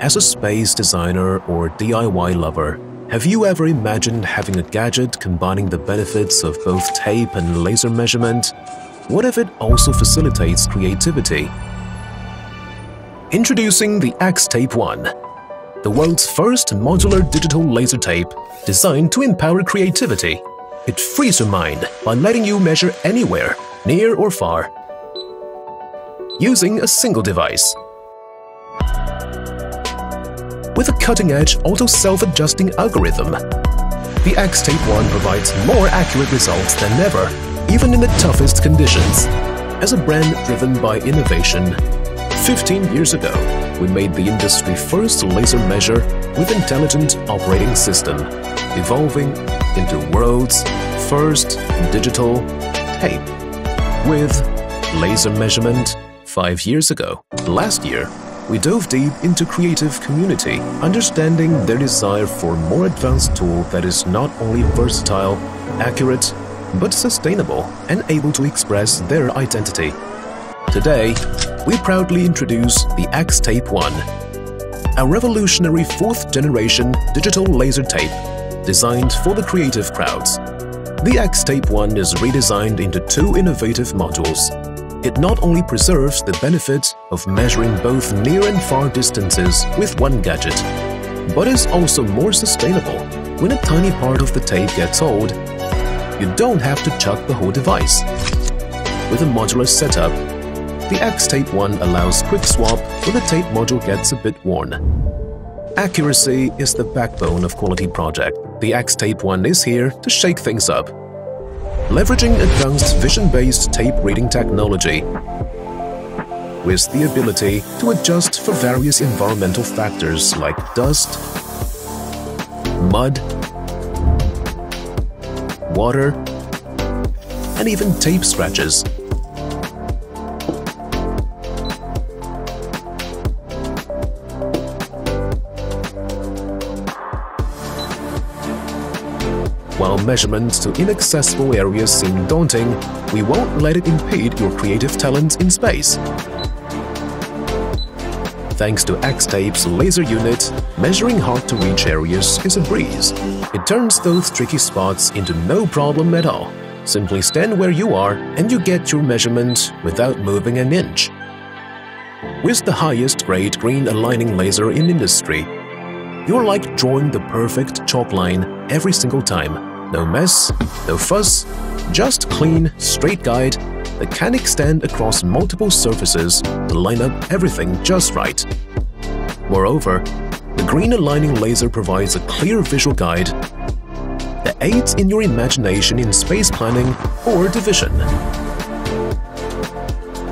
As a space designer or DIY lover, have you ever imagined having a gadget combining the benefits of both tape and laser measurement? What if it also facilitates creativity? Introducing the X-Tape 1, the world's first modular digital laser tape designed to empower creativity. It frees your mind by letting you measure anywhere, near or far, using a single device. With a cutting-edge auto-self-adjusting algorithm, the X-Tape 1 provides more accurate results than ever, even in the toughest conditions. As a brand driven by innovation, 15 years ago, we made the industry first laser measure with intelligent operating system, evolving into world's first digital tape. With laser measurement five years ago, last year, we dove deep into creative community, understanding their desire for more advanced tool that is not only versatile, accurate, but sustainable and able to express their identity. Today, we proudly introduce the X-Tape 1, a revolutionary fourth-generation digital laser tape designed for the creative crowds. The X-Tape 1 is redesigned into two innovative modules. It not only preserves the benefits of measuring both near and far distances with one gadget, but is also more sustainable. When a tiny part of the tape gets old, you don't have to chuck the whole device. With a modular setup, the X-Tape 1 allows quick swap when the tape module gets a bit worn. Accuracy is the backbone of quality project. The X-Tape 1 is here to shake things up. Leveraging advanced vision-based tape reading technology with the ability to adjust for various environmental factors like dust, mud, water, and even tape scratches. While measurements to inaccessible areas seem daunting, we won't let it impede your creative talent in space. Thanks to X-Tape's laser unit, measuring hard-to-reach areas is a breeze. It turns those tricky spots into no problem at all. Simply stand where you are and you get your measurement without moving an inch. With the highest grade green aligning laser in industry, you're like drawing the perfect chalk line every single time. No mess, no fuss, just clean, straight guide that can extend across multiple surfaces to line up everything just right. Moreover, the green aligning laser provides a clear visual guide that aids in your imagination in space planning or division.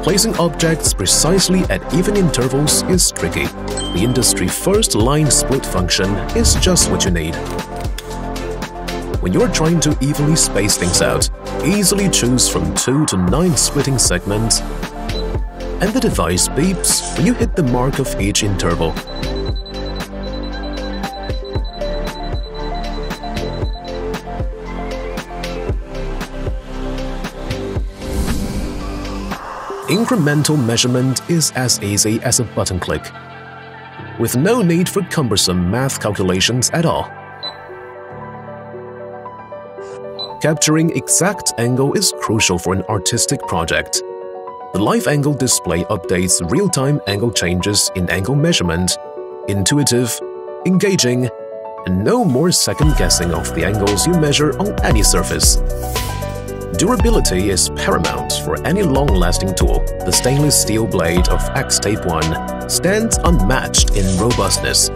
Placing objects precisely at even intervals is tricky. The industry-first line split function is just what you need. When you're trying to evenly space things out, easily choose from 2 to 9 splitting segments, and the device beeps when you hit the mark of each interval. Incremental measurement is as easy as a button click, with no need for cumbersome math calculations at all. Capturing exact angle is crucial for an artistic project. The live angle display updates real-time angle changes in angle measurement, intuitive, engaging, and no more second-guessing of the angles you measure on any surface. Durability is paramount for any long-lasting tool. The stainless steel blade of X-Tape 1 stands unmatched in robustness.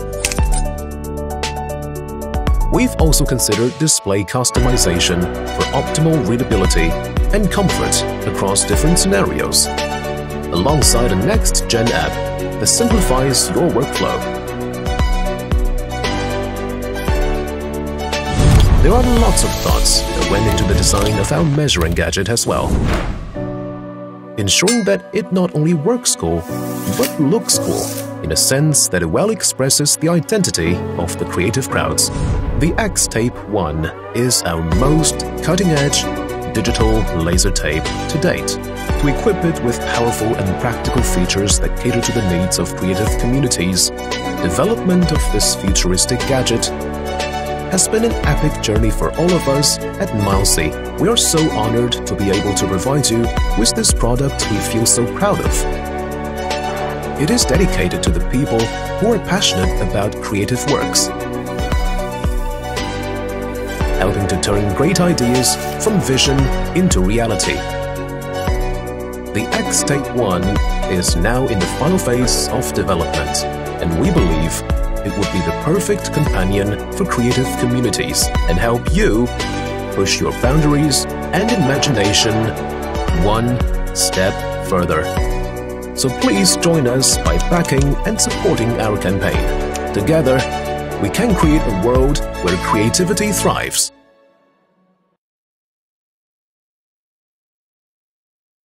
We've also considered display customization for optimal readability and comfort across different scenarios, alongside a next-gen app that simplifies your workflow. There are lots of thoughts that went into the design of our measuring gadget as well. Ensuring that it not only works cool, but looks cool, in a sense that it well expresses the identity of the creative crowds. The X-Tape 1 is our most cutting-edge digital laser tape to date. to equip it with powerful and practical features that cater to the needs of creative communities. Development of this futuristic gadget has been an epic journey for all of us at Mileseey. We are so honored to be able to provide you with this product we feel so proud of. It is dedicated to the people who are passionate about creative works, helping to turn great ideas from vision into reality. The X-Tape 1 is now in the final phase of development, and we believe it would be the perfect companion for creative communities and help you push your boundaries and imagination one step further. So please join us by backing and supporting our campaign. Together, we can create a world where creativity thrives.